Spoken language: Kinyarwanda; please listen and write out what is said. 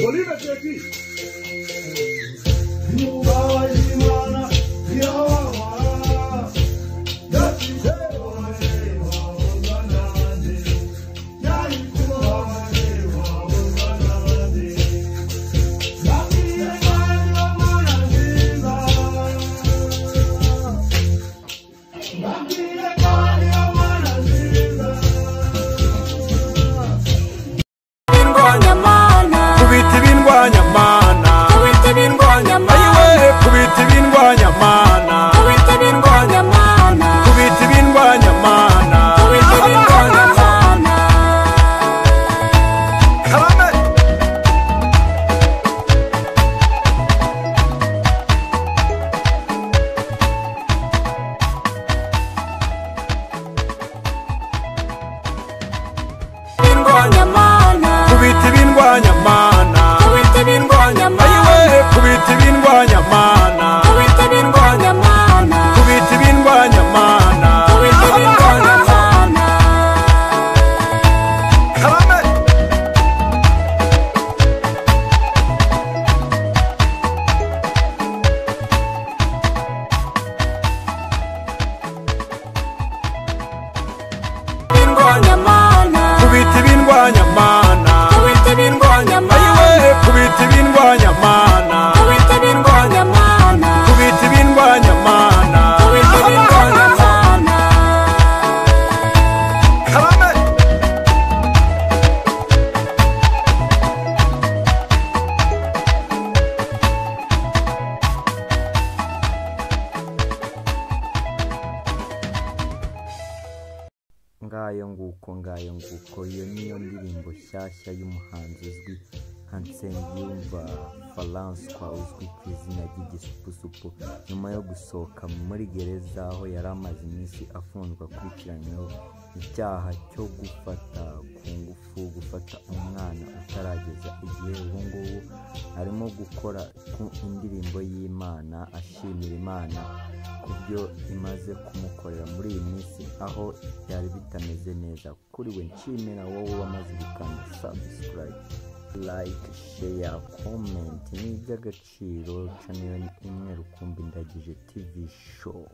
Bolívar de aquí. Kanya 放羊娃 ngayo nguko ngayo nguko. Iyo niyo ndirimbo nshyashya y'umuhanzi uzwi nka nsengiyumva faranswa uzwi ku izina ry'igisupusupu. Nyuma yo gusohoka muri gereza aho yari amaze iminsi afunzwe akurikiranyweho icyaha cyo gufata ku ngufu gufata umwana utarageza igihe. Ubu ngubu arimo gukora ku indirimbo y'imana ashimira imana ku byo imaze kumukorera muri iyi aho byari bitameze neza. Kuri we nshimira wowe wamaze gukanda subscribe like share comment. Ni iby'agaciro channel imwe rukumbi ndagije tv show.